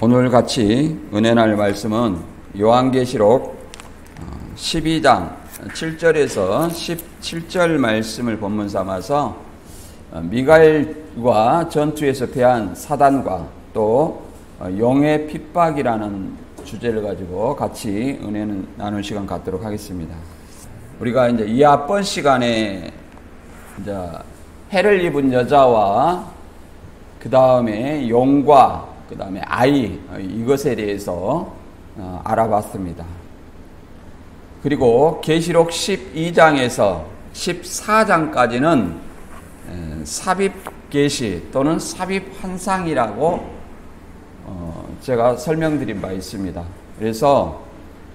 오늘 같이 은혜날 말씀은 요한계시록 12장 7절에서 17절 말씀을 본문 삼아서 미가엘과 전투에서 패한 사단과 또 용의 핍박이라는 주제를 가지고 같이 은혜는 나눈 시간 갖도록 하겠습니다. 우리가 이제 이 앞번 시간에 이제 해를 입은 여자와 그 다음에 용과 그 다음에 아이 이것에 대해서 어, 알아봤습니다. 그리고 계시록 12장에서 14장까지는 삽입 계시 또는 삽입 환상이라고 어, 제가 설명드린 바 있습니다. 그래서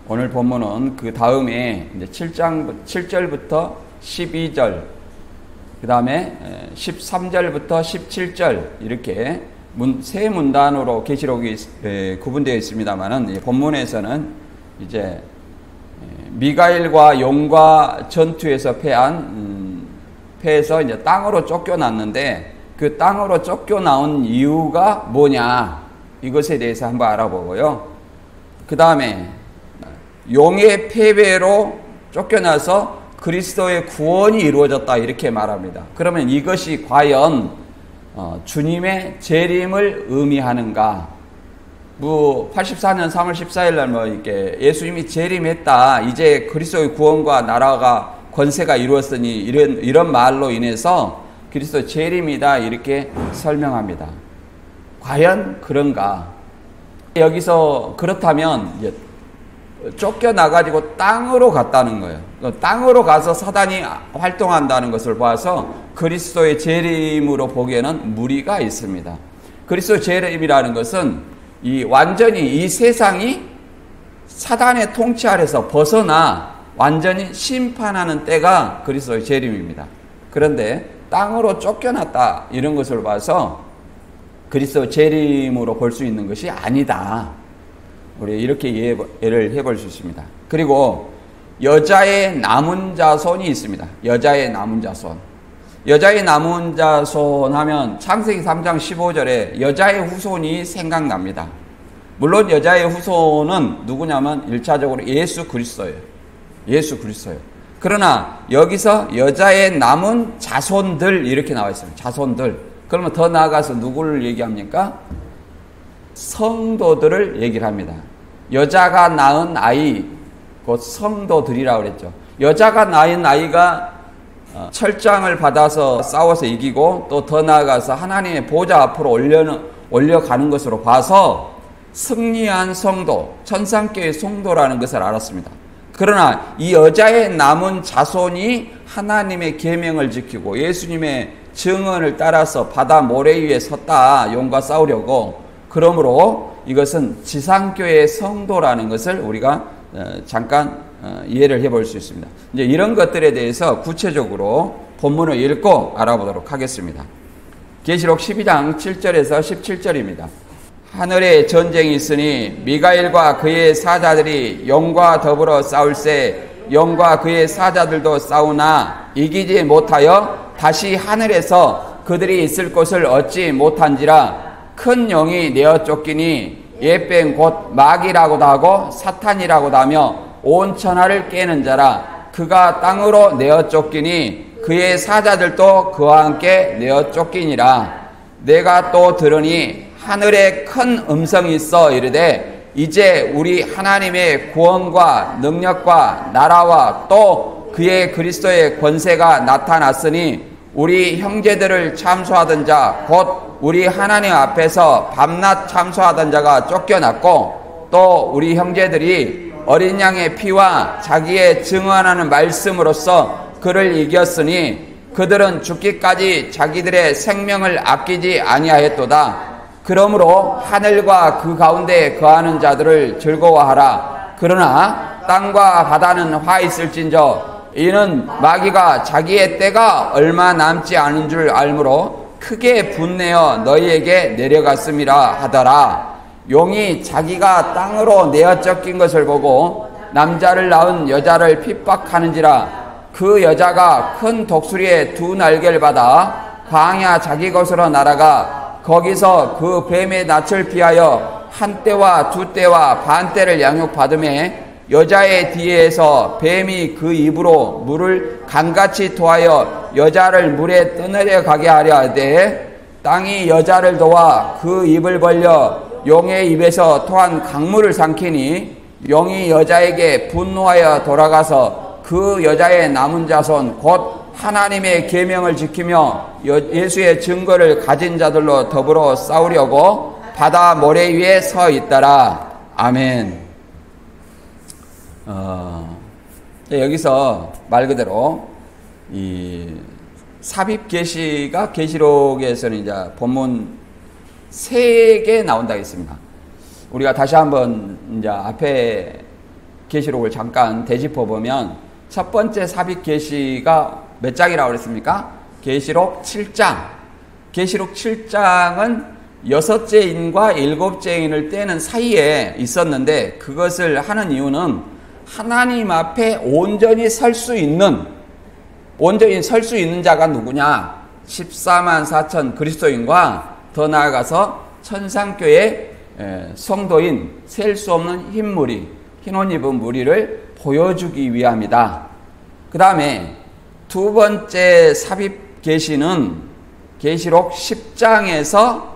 오늘 본문은 그 다음에 이제 7장 7절부터 12절 그 다음에 13절부터 17절 이렇게 문, 세 문단으로 계시록이 구분되어 있습니다만은 본문에서는 이제 미가엘과 용과 전투에서 패한 음, 패해서 이제 땅으로 쫓겨났는데 그 땅으로 쫓겨나온 이유가 뭐냐 이것에 대해서 한번 알아보고요. 그 다음에 용의 패배로 쫓겨나서 그리스도의 구원이 이루어졌다 이렇게 말합니다. 그러면 이것이 과연 어, 주님의 재림을 의미하는가? 뭐 84년 3월 14일 날뭐 이렇게 예수님이 재림했다. 이제 그리스도의 구원과 나라가 권세가 이루었으니 이런 이런 말로 인해서 그리스도 재림이다 이렇게 설명합니다. 과연 그런가? 여기서 그렇다면 쫓겨나가지고 땅으로 갔다는 거예요. 그 땅으로 가서 사단이 활동한다는 것을 봐서 그리스도의 재림으로 보기에는 무리가 있습니다. 그리스도 재림이라는 것은 이 완전히 이 세상이 사단의 통치 아래서 벗어나 완전히 심판하는 때가 그리스도의 재림입니다. 그런데 땅으로 쫓겨났다 이런 것을 봐서 그리스도 재림으로 볼 수 있는 것이 아니다. 우리 이렇게 이해를 해볼 수 있습니다. 그리고 여자의 남은 자손이 있습니다. 여자의 남은 자손. 여자의 남은 자손 하면 창세기 3장 15절에 여자의 후손이 생각납니다. 물론 여자의 후손은 누구냐면 1차적으로 예수 그리스도예요. 예수 그리스도예요. 그러나 여기서 여자의 남은 자손들 이렇게 나와 있습니다. 자손들. 그러면 더 나아가서 누구를 얘기합니까? 성도들을 얘기를 합니다. 여자가 낳은 아이, 곧 성도들이라고 그랬죠. 여자가 낳은 아이가 어, 철장을 받아서 싸워서 이기고 또 더 나아가서 하나님의 보좌 앞으로 올려, 올려가는 것으로 봐서 승리한 성도, 천상교의 성도라는 것을 알았습니다. 그러나 이 여자의 남은 자손이 하나님의 계명을 지키고 예수님의 증언을 따라서 바다 모래 위에 섰다 용과 싸우려고 그러므로 이것은 지상교의 성도라는 것을 우리가 어, 잠깐 어, 이해를 해볼 수 있습니다. 이제 이런 것들에 대해서 구체적으로 본문을 읽고 알아보도록 하겠습니다. 계시록 12장 7절에서 17절입니다. 하늘에 전쟁이 있으니 미가엘과 그의 사자들이 영과 더불어 싸울세 영과 그의 사자들도 싸우나 이기지 못하여 다시 하늘에서 그들이 있을 곳을 얻지 못한지라 큰 영이 내어 쫓기니 예뺑 곧 마귀라고도 하고 사탄이라고도 하며 온 천하를 깨는 자라. 그가 땅으로 내어 쫓기니 그의 사자들도 그와 함께 내어 쫓기니라. 내가 또 들으니 하늘에 큰 음성이 있어 이르되 이제 우리 하나님의 구원과 능력과 나라와 또 그의 그리스도의 권세가 나타났으니 우리 형제들을 참소하던 자, 곧 우리 하나님 앞에서 밤낮 참소하던 자가 쫓겨났고, 또 우리 형제들이 어린 양의 피와 자기의 증언하는 말씀으로써 그를 이겼으니 그들은 죽기까지 자기들의 생명을 아끼지 아니하였도다. 그러므로 하늘과 그 가운데 거하는 자들을 즐거워하라. 그러나 땅과 바다는 화 있을진저 이는 마귀가 자기의 때가 얼마 남지 않은 줄 알므로 크게 분내어 너희에게 내려갔음이라 하더라. 용이 자기가 땅으로 내어 쫓긴 것을 보고 남자를 낳은 여자를 핍박하는지라 그 여자가 큰 독수리의 두 날개를 받아 광야 자기 것으로 날아가 거기서 그 뱀의 낯을 피하여 한 때와 두 때와 반 때를 양육받음에 여자의 뒤에서 뱀이 그 입으로 물을 강같이 토하여 여자를 물에 떠내려 가게 하려 하되 땅이 여자를 도와 그 입을 벌려 용의 입에서 토한 강물을 삼키니 용이 여자에게 분노하여 돌아가서 그 여자의 남은 자손 곧 하나님의 계명을 지키며 예수의 증거를 가진 자들로 더불어 싸우려고 바다 모래 위에 서 있더라. 아멘. 어, 여기서 말 그대로 이 삽입 계시가 계시록에서는 이제 본문 세 개 나온다 했습니다. 우리가 다시 한번 이제 앞에 계시록을 잠깐 되짚어 보면 첫 번째 삽입 계시가 몇 장이라고 그랬습니까? 계시록 7장. 계시록 7장은 여섯째 인과 일곱째 인을 떼는 사이에 있었는데 그것을 하는 이유는 하나님 앞에 온전히 설 수 있는 온전히 설 수 있는 자가 누구냐? 14만 4천 그리스도인과 더 나아가서 천상교회 성도인 셀 수 없는 흰 무리, 흰옷 입은 무리를 보여주기 위함이다. 그 다음에 두 번째 삽입 계시는 계시록 10장에서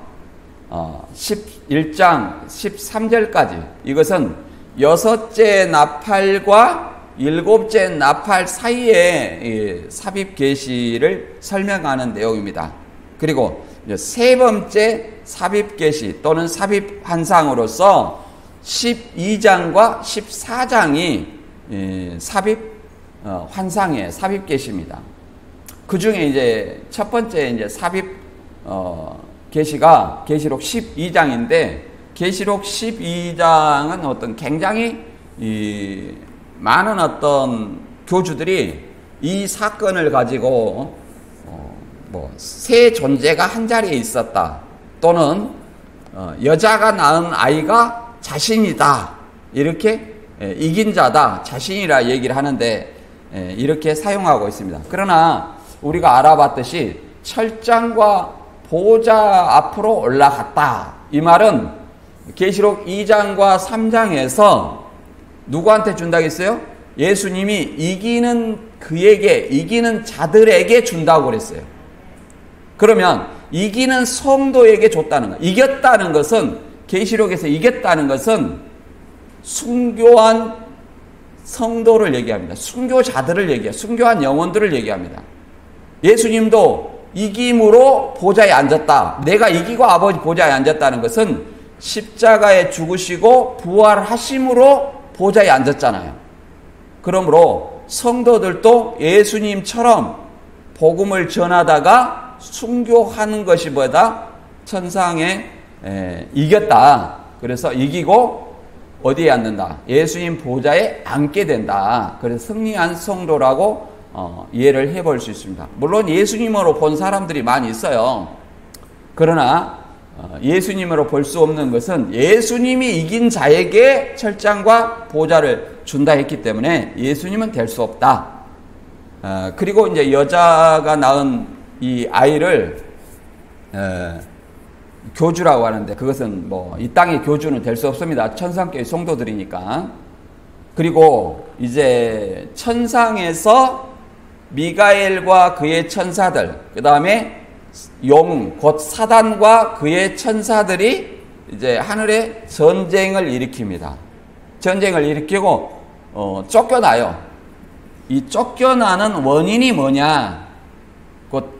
11장 13절까지 이것은 여섯째 나팔과 일곱째 나팔 사이에 삽입 계시를 설명하는 내용입니다. 그리고 세 번째 삽입 계시 또는 삽입 환상으로서 12장과 14장이 삽입 어, 환상의 삽입 계시입니다. 그 중에 이제 첫 번째 이제 삽입 어, 계시가 계시록 12장인데 계시록 12장은 어떤 굉장히 이 많은 어떤 교주들이 이 사건을 가지고 어, 뭐새 존재가 한 자리에 있었다 또는 어, 여자가 낳은 아이가 자신이다 이렇게 예, 이긴 자다 자신이라 얘기를 하는데 예, 이렇게 사용하고 있습니다. 그러나 우리가 알아봤듯이 철장과 보좌 앞으로 올라갔다. 이 말은 계시록 2장과 3장에서 누구한테 준다고 했어요? 예수님이 이기는 그에게 이기는 자들에게 준다고 그랬어요. 그러면 이기는 성도에게 줬다는 거. 이겼다는 것은 계시록에서 이겼다는 것은 순교한 성도를 얘기합니다. 순교자들을 얘기해. 순교한 영혼들을 얘기합니다. 예수님도 이김으로 보좌에 앉았다. 내가 이기고 아버지 보좌에 앉았다는 것은 십자가에 죽으시고 부활하심으로 보좌에 앉았잖아요. 그러므로 성도들도 예수님처럼 복음을 전하다가 순교하는 것이 보다 천상에 에, 이겼다. 그래서 이기고 어디에 앉는다? 예수님 보좌에 앉게 된다. 그래서 승리한 성도라고 어, 이해를 해볼 수 있습니다. 물론 예수님으로 본 사람들이 많이 있어요. 그러나 어, 예수님으로 볼 수 없는 것은 예수님이 이긴 자에게 철장과 보좌를 준다 했기 때문에 예수님은 될 수 없다. 어, 그리고 이제 여자가 낳은 이 아이를 어, 교주라고 하는데 그것은 뭐 이 땅의 교주는 될 수 없습니다. 천상교회 성도들이니까. 그리고 이제 천상에서 미가엘과 그의 천사들, 그 다음에 용, 곧 사단과 그의 천사들이 이제 하늘에 전쟁을 일으킵니다. 전쟁을 일으키고, 어, 쫓겨나요. 이 쫓겨나는 원인이 뭐냐? 곧,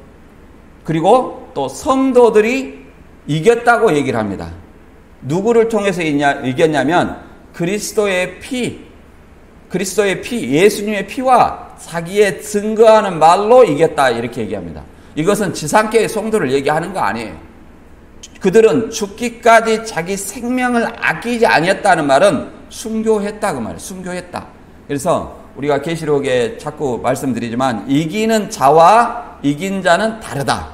그리고 또 성도들이 이겼다고 얘기를 합니다. 누구를 통해서 이겼냐면 그리스도의 피, 그리스도의 피, 예수님의 피와 자기의 증거하는 말로 이겼다 이렇게 얘기합니다. 이것은 지상계의 성도를 얘기하는 거 아니에요. 그들은 죽기까지 자기 생명을 아끼지 아니었다는 말은 순교했다 그 말이에요. 순교했다. 그래서 우리가 계시록에 자꾸 말씀드리지만 이기는 자와 이긴 자는 다르다.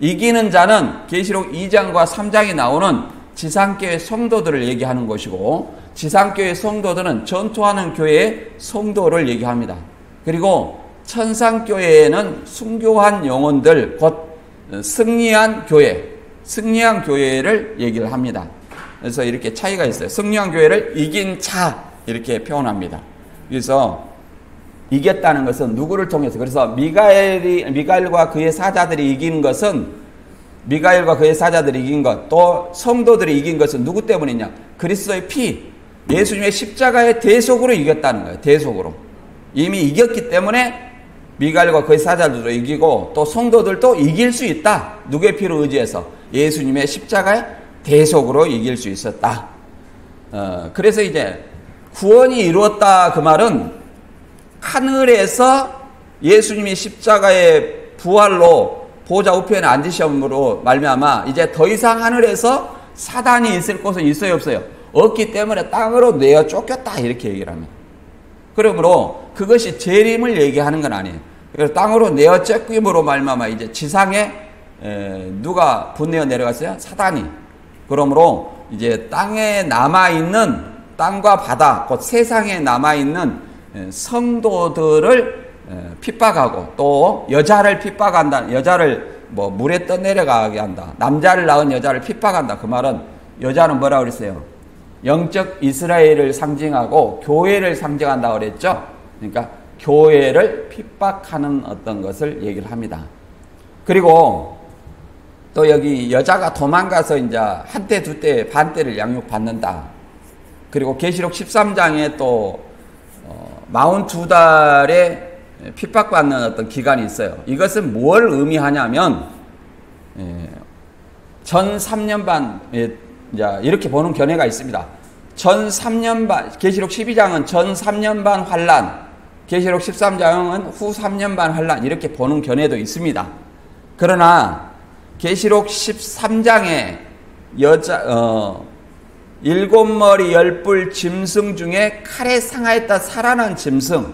이기는 자는 계시록 2장과 3장에 나오는 지상교회 성도들을 얘기하는 것이고 지상교회 성도들은 전투하는 교회의 성도를 얘기합니다. 그리고 천상교회에는 순교한 영혼들 곧 승리한 교회 승리한 교회를 얘기를 합니다. 그래서 이렇게 차이가 있어요. 승리한 교회를 이긴 자 이렇게 표현합니다. 그래서 이겼다는 것은 누구를 통해서 그래서 미가엘이 미가엘과 그의 사자들이 이긴 것은 미가엘과 그의 사자들이 이긴 것, 또 성도들이 이긴 것은 누구 때문이냐? 그리스도의 피, 예수님의 십자가의 대속으로 이겼다는 거예요. 대속으로. 이미 이겼기 때문에 미갈과 그의 사자들도 이기고 또 성도들도 이길 수 있다. 누구의 피로 의지해서 예수님의 십자가의 대속으로 이길 수 있었다. 어, 그래서 이제 구원이 이루었다 그 말은 하늘에서 예수님이 십자가의 부활로 보좌 우편에 앉으심으로 말미암아 이제 더 이상 하늘에서 사단이 있을 곳은 있어요 없어요 없기 때문에 땅으로 내어 쫓겼다 이렇게 얘기를 합니다. 그러므로 그것이 재림을 얘기하는 건 아니에요. 그래서 땅으로 내어 쫓김으로 말미암아 이제 지상에 누가 분내어 내려갔어요? 사단이. 그러므로 이제 땅에 남아 있는 땅과 바다, 곧 세상에 남아 있는 성도들을 핍박하고 또 여자를 핍박한다. 여자를 뭐 물에 떠내려가게 한다. 남자를 낳은 여자를 핍박한다. 그 말은 여자는 뭐라 그랬어요? 영적 이스라엘을 상징하고 교회를 상징한다 그랬죠. 그러니까 교회를 핍박하는 어떤 것을 얘기를 합니다. 그리고 또 여기 여자가 도망가서 이제 한 때, 두 때, 반 때를 양육받는다. 그리고 계시록 13장에 또 42달에 어, 핍박받는 어떤 기간이 있어요. 이것은 뭘 의미하냐면 예, 전 3년 반 이렇게 보는 견해가 있습니다. 전 3년 반 계시록 12장은 전 3년 반 환란, 계시록 13장은 후 3년 반 환란 이렇게 보는 견해도 있습니다. 그러나 계시록 13장에 여자 어 일곱 머리 열뿔 짐승 중에 칼에 상하였다 살아난 짐승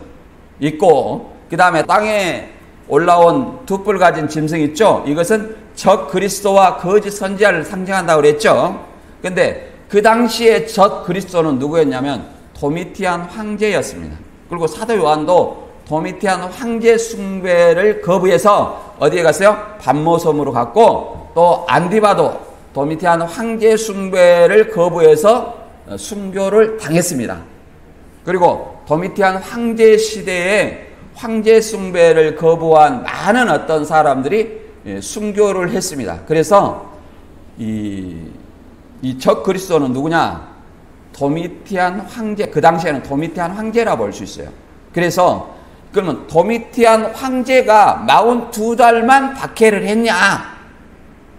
있고 그 다음에 땅에 올라온 두 뿔 가진 짐승 있죠. 이것은 적 그리스도와 거짓 선지자를 상징한다고 그랬죠. 근데 그 당시에 적 그리스도는 누구였냐면 도미티안 황제였습니다. 그리고 사도 요한도 도미티안 황제 숭배를 거부해서 어디에 갔어요? 반모섬으로 갔고 또 안디바도 도미티안 황제 숭배를 거부해서 순교를 당했습니다. 그리고 도미티안 황제 시대에 황제 숭배를 거부한 많은 어떤 사람들이 예, 순교를 했습니다. 그래서 이 이 적 그리스도는 누구냐? 도미티안 황제, 그 당시에는 도미티안 황제라 볼 수 있어요. 그래서 그러면 도미티안 황제가 42달만 박해를 했냐?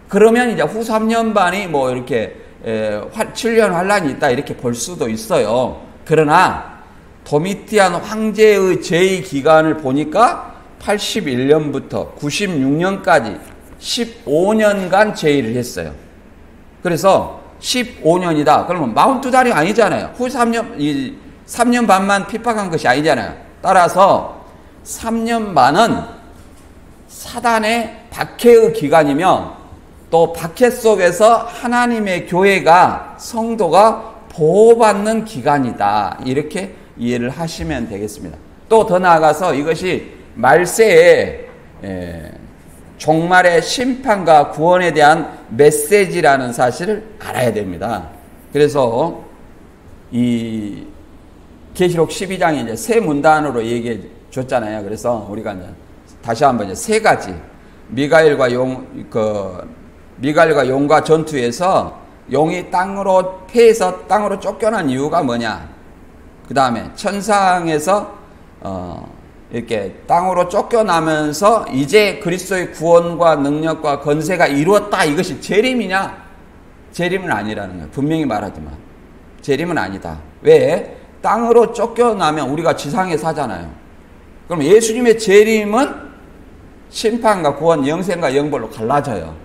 그러면 이제 후 3년 반이 뭐 이렇게 에, 7년 환란이 있다 이렇게 볼 수도 있어요. 그러나 도미티안 황제의 제의 기간을 보니까 81년부터 96년까지 15년간 제의를 했어요. 그래서 15년이다. 그러면 42달이 아니잖아요. 후 3년, 이 3년 반만 핍박한 것이 아니잖아요. 따라서 3년 반은 사단의 박해의 기간이며 또 박해 속에서 하나님의 교회가 성도가 보호받는 기간이다. 이렇게 이해를 하시면 되겠습니다. 또 더 나아가서 이것이 말세에 종말의 심판과 구원에 대한 메시지라는 사실을 알아야 됩니다. 그래서 이 계시록 12장에 이제 세 문단으로 얘기해 줬잖아요. 그래서 우리가 이제 다시 한번 이제 세 가지 미가엘과 용 그 미가엘과 용과 전투에서 용이 땅으로 패해서 땅으로 쫓겨난 이유가 뭐냐? 그 다음에 천상에서 어 이렇게 땅으로 쫓겨나면서 이제 그리스도의 구원과 능력과 건세가 이루었다. 이것이 재림이냐? 재림은 아니라는 거예요. 분명히 말하지만. 재림은 아니다. 왜? 땅으로 쫓겨나면 우리가 지상에 사잖아요. 그럼 예수님의 재림은 심판과 구원, 영생과 영벌로 갈라져요.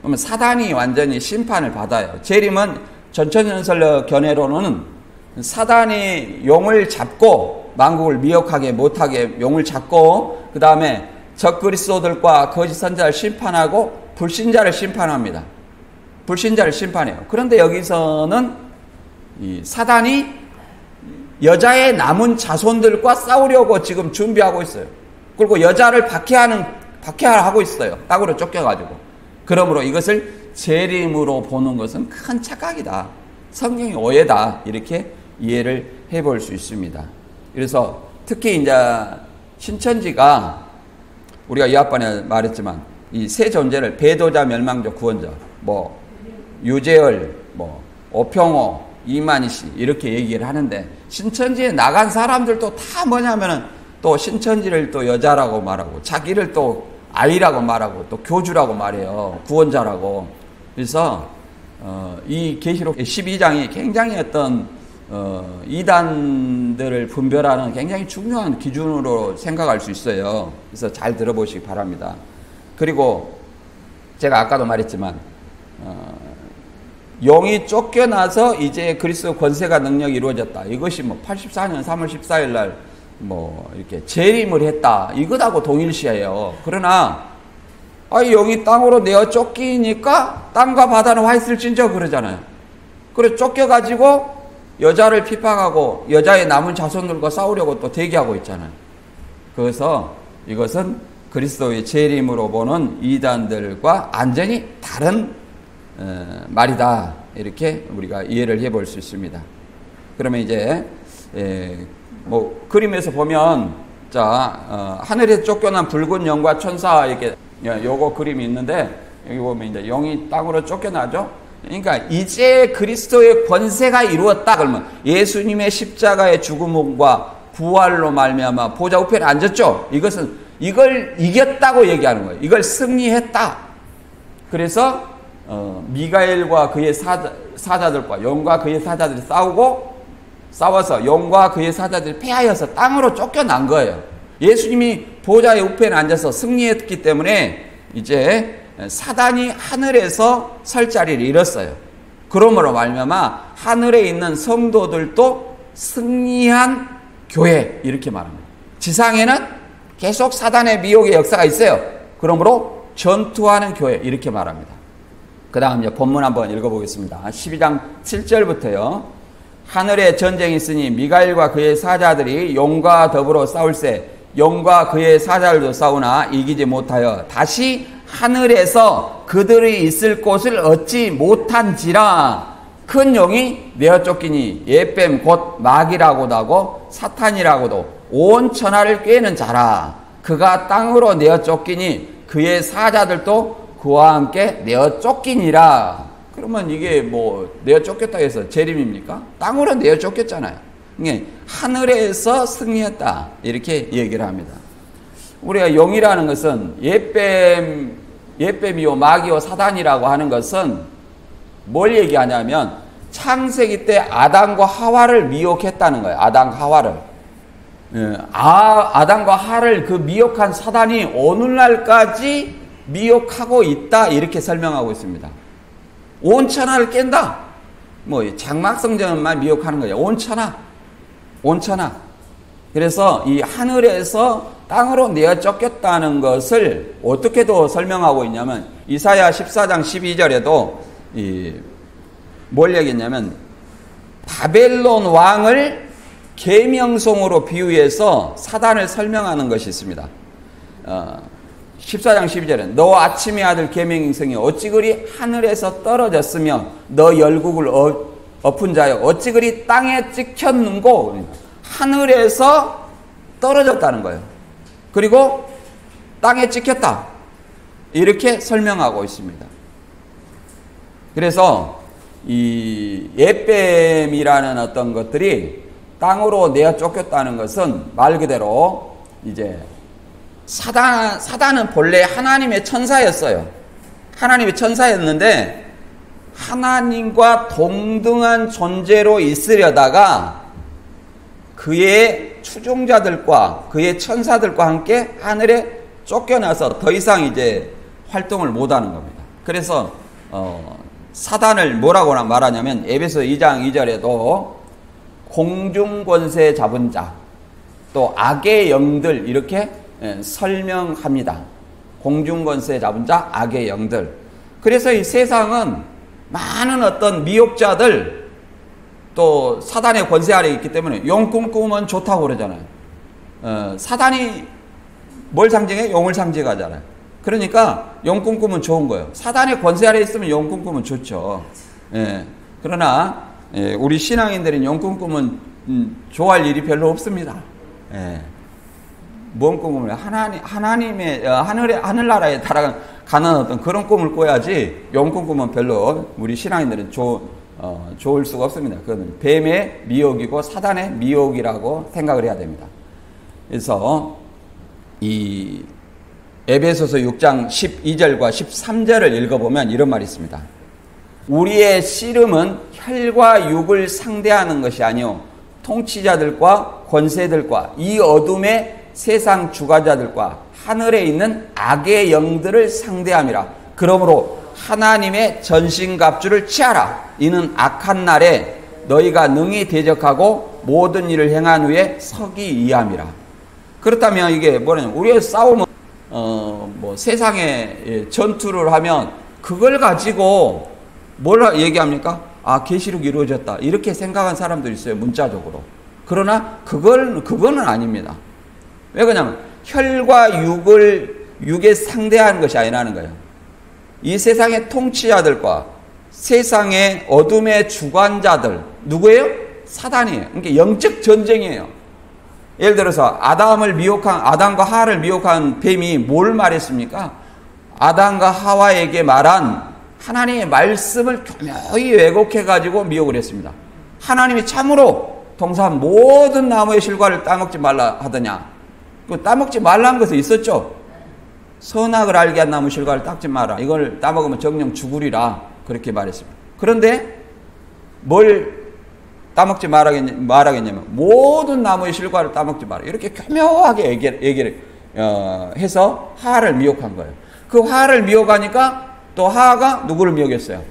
그러면 사단이 완전히 심판을 받아요. 재림은 전천연설 견해로는 사단이 용을 잡고 만국을 미혹하게 못하게 용을 잡고 그 다음에 적그리스도들과 거짓 선자를 심판하고 불신자를 심판합니다. 불신자를 심판해요. 그런데 여기서는 사단이 여자의 남은 자손들과 싸우려고 지금 준비하고 있어요. 그리고 여자를 박해하는 박해하고 있어요. 땅으로 쫓겨가지고. 그러므로 이것을 재림으로 보는 것은 큰 착각이다. 성경의 오해다. 이렇게 이해를 해볼 수 있습니다. 그래서 특히 이제 신천지가 우리가 이 앞번에 말했지만 이 세 존재를 배도자, 멸망자, 구원자, 뭐 유재열, 뭐 오평호, 이만희 씨 이렇게 얘기를 하는데 신천지에 나간 사람들도 다 뭐냐면은 또 신천지를 또 여자라고 말하고 자기를 또 아이라고 말하고 또 교주라고 말해요. 구원자라고. 그래서 어, 이 계시록 12장이 굉장히 어떤 어, 이단들을 분별하는 굉장히 중요한 기준으로 생각할 수 있어요. 그래서 잘 들어보시기 바랍니다. 그리고 제가 아까도 말했지만 어, 영이 쫓겨나서 이제 그리스도 권세가 능력이 이루어졌다. 이것이 뭐 84년 3월 14일 날 뭐 이렇게 재림을 했다. 이것하고 동일시해요. 그러나 아 영이 땅으로 내어 쫓기니까 땅과 바다는 화 있을진저 그러잖아요. 그래 쫓겨가지고 여자를 핍박하고 여자의 남은 자손들과 싸우려고 또 대기하고 있잖아요. 그래서 이것은 그리스도의 재림으로 보는 이단들과 완전히 다른 어, 말이다. 이렇게 우리가 이해를 해볼 수 있습니다. 그러면 이제 에, 뭐 그림에서 보면 자 어, 하늘에 쫓겨난 붉은 영과 천사 이렇게 요거 그림이 있는데 여기 보면 이제 영이 땅으로 쫓겨나죠. 그러니까 이제 그리스도의 권세가 이루었다 그러면 예수님의 십자가의 죽음과 부활로 말미암아 보좌 우편에 앉았죠. 이것은 이걸 이겼다고 얘기하는 거예요. 이걸 승리했다. 그래서 어, 미가엘과 그의 사자, 사자들과 영과 그의 사자들이 싸우고 싸워서 영과 그의 사자들이 패하여서 땅으로 쫓겨난 거예요. 예수님이 보좌의 우편에 앉아서 승리했기 때문에 이제 사단이 하늘에서 설 자리를 잃었어요. 그러므로 말미암아 하늘에 있는 성도들도 승리한 교회 이렇게 말합니다. 지상에는 계속 사단의 미혹의 역사가 있어요. 그러므로 전투하는 교회 이렇게 말합니다. 그 다음 본문 한번 읽어보겠습니다. 12장 7절부터요. 하늘에 전쟁이 있으니 미가엘과 그의 사자들이 용과 더불어 싸울세 용과 그의 사자들도 싸우나 이기지 못하여 다시 하늘에서 그들이 있을 곳을 얻지 못한지라 큰 용이 내어 쫓기니 예뱀 곧 마귀라고도 하고 사탄이라고도 온 천하를 꿰는 자라 그가 땅으로 내어 쫓기니 그의 사자들도 그와 함께 내어 쫓기니라 그러면 이게 뭐 내어 쫓겼다 해서 재림입니까? 땅으로 내어 쫓겼잖아요. 이게 하늘에서 승리했다 이렇게 얘기를 합니다. 우리가 영이라는 것은 예뱀 예뱀이요 마귀요 사단이라고 하는 것은 뭘 얘기하냐면 창세기 때 아담과 하와를 미혹했다는 거예요. 아담 하와를. 예, 아, 아담과 하를 그 미혹한 사단이 오늘날까지 미혹하고 있다 이렇게 설명하고 있습니다. 온 천하를 깬다. 뭐 장막 성전만 미혹하는 거예요. 온 천하, 온 천하. 그래서 이 하늘에서 땅으로 내어 쫓겼다는 것을 어떻게도 설명하고 있냐면 이사야 14장 12절에도 이 뭘 얘기했냐면 바벨론 왕을 계명성으로 비유해서 사단을 설명하는 것이 있습니다. 어, 14장 12절에 너 아침의 아들 계명성이 어찌 그리 하늘에서 떨어졌으며 너 열국을 어, 엎은 자여 어찌 그리 땅에 찍혔는고 하늘에서 떨어졌다는 거예요. 그리고 땅에 찍혔다. 이렇게 설명하고 있습니다. 그래서 이 예뱀이라는 어떤 것들이 땅으로 내어 쫓겼다는 것은 말 그대로 이제 사단, 사단은 본래 하나님의 천사였어요. 하나님의 천사였는데 하나님과 동등한 존재로 있으려다가 그의 추종자들과 그의 천사들과 함께 하늘에 쫓겨나서 더 이상 이제 활동을 못하는 겁니다. 그래서 어, 사단을 뭐라고 말하냐면 에베소 2장 2절에도 공중 권세 잡은 자, 또 악의 영들 이렇게 예, 설명합니다. 공중 권세 잡은 자, 악의 영들. 그래서 이 세상은 많은 어떤 미혹자들 또 사단의 권세 아래 있기 때문에 용 꿈 꾸면 좋다고 그러잖아요. 어, 사단이 뭘 상징해? 용을 상징하잖아요. 그러니까 영꿈 꾸면 좋은 거예요. 사단의 권세 아래 있으면 영꿈 꾸면 좋죠. 예. 그러나 예, 우리 신앙인들은 영꿈 꾸면 음, 좋아할 일이 별로 없습니다. 예. 뭔 꿈을 하나님 하나님의 어, 하늘의 하늘나라에 달아가는 어떤 그런 꿈을 꿔야지 영꿈 꾸면 별로 우리 신앙인들은 좋 어, 좋을 수가 없습니다. 그거는 뱀의 미혹이고 사단의 미혹이라고 생각을 해야 됩니다. 그래서 이 에베소서 6장 12절과 13절을 읽어보면 이런 말이 있습니다. 우리의 씨름은 혈과 육을 상대하는 것이 아니요 통치자들과 권세들과 이 어둠의 세상 주관자들과 하늘에 있는 악의 영들을 상대함이라. 그러므로 하나님의 전신갑주를 취하라. 이는 악한 날에 너희가 능히 대적하고 모든 일을 행한 후에 서기 위함이라. 그렇다면 이게 뭐냐면 우리의 싸움은 어 뭐 세상에 예, 전투를 하면 그걸 가지고 뭘 얘기합니까? 아 계시록 이루어졌다 이렇게 생각한 사람도 있어요 문자적으로. 그러나 그걸 그거는 아닙니다. 왜 그러냐면 혈과 육을 육에 상대하는 것이 아니라는 거예요. 이 세상의 통치자들과 세상의 어둠의 주관자들 누구예요? 사단이에요. 그러니까 영적 전쟁이에요. 예를 들어서 아담을 미혹한 아담과 하와를 미혹한 뱀이 뭘 말했습니까? 아담과 하와에게 말한 하나님의 말씀을 교묘히 왜곡해 가지고 미혹을 했습니다. 하나님이 참으로 동산 모든 나무의 실과를 따먹지 말라 하더냐? 그 따먹지 말라는 것은 있었죠. 선악을 알게 한 나무 실과를 닦지 마라. 이걸 따먹으면 정령 죽으리라. 그렇게 말했습니다. 그런데 뭘 따먹지 말하겠냐면 모든 나무의 실과를 따먹지 마라. 이렇게 교묘하게 얘기를, 얘기를 어, 해서 하하를 미혹한 거예요. 그 하하를 미혹하니까 또 하하가 누구를 미혹했어요?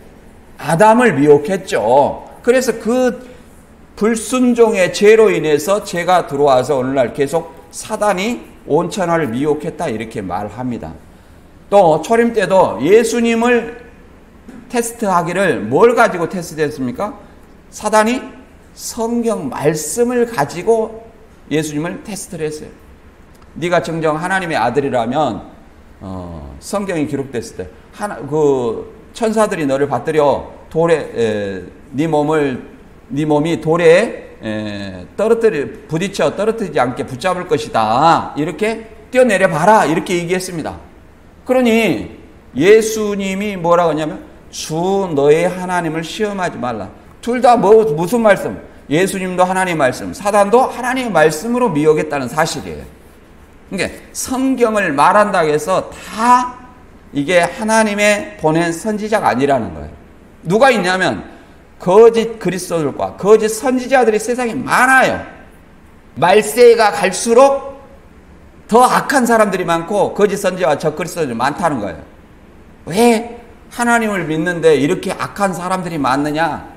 아담을 미혹했죠. 그래서 그 불순종의 죄로 인해서 죄가 들어와서 오늘날 계속 사단이 온 천하를 미혹했다 이렇게 말합니다. 또 초림 때도 예수님을 테스트하기를 뭘 가지고 테스트했습니까? 사단이 성경 말씀을 가지고 예수님을 테스트를 했어요. 네가 정정 하나님의 아들이라면 어, 성경이 기록됐을 때 하나 그 천사들이 너를 받들여 돌에 에, 네 몸을 네 몸이 돌에 에, 떨어뜨리 부딪혀 떨어뜨리지 않게 붙잡을 것이다. 이렇게 뛰어내려 봐라. 이렇게 얘기했습니다. 그러니 예수님이 뭐라고 하냐면 주 너의 하나님을 시험하지 말라. 둘 다 뭐 무슨 말씀? 예수님도 하나님의 말씀, 사단도 하나님의 말씀으로 미혹했다는 사실이에요. 그러니까 성경을 말한다 해서 다 이게 하나님의 보낸 선지자가 아니라는 거예요. 누가 있냐면 거짓 그리스도들과 거짓 선지자들이 세상에 많아요. 말세가 갈수록 더 악한 사람들이 많고 거짓 선지자와 저 그리스도들이 많다는 거예요. 왜 하나님을 믿는데 이렇게 악한 사람들이 많느냐?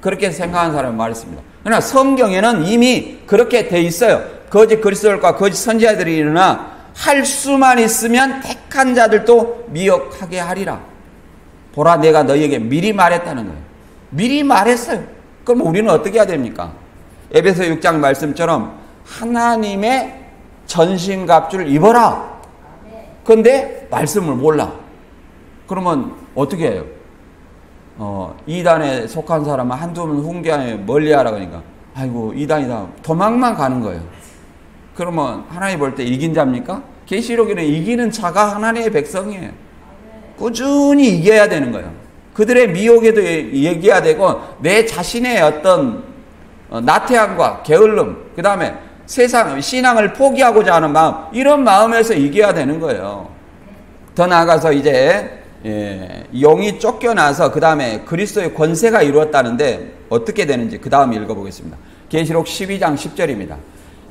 그렇게 생각하는 사람이 말했습니다. 그러나 성경에는 이미 그렇게 돼 있어요. 거짓 그리스도들과 거짓 선지자들이 일어나 할 수만 있으면 택한 자들도 미혹하게 하리라. 보라 내가 너희에게 미리 말했다는 거예요. 미리 말했어요. 그럼 우리는 어떻게 해야 됩니까? 에베소 6장 말씀처럼 하나님의 전신갑주를 입어라. 그런데 말씀을 몰라. 그러면 어떻게 해요? 어, 이단에 속한 사람은 한두 번 훈계하에 멀리하라 그러니까 아이고 이단이다 도망만 가는 거예요. 그러면 하나님 볼 때 이긴 자입니까? 계시록에는 이기는 자가 하나님의 백성이에요. 꾸준히 이겨야 되는 거예요. 그들의 미혹에도 얘기해야 되고 내 자신의 어떤 어, 나태함과 게을름 그 다음에 세상 신앙을 포기하고자 하는 마음 이런 마음에서 이겨야 되는 거예요. 더 나아가서 이제 예, 영이 쫓겨나서 그 다음에 그리스도의 권세가 이루었다는데 어떻게 되는지 그 다음 읽어보겠습니다. 계시록 12장 10절입니다.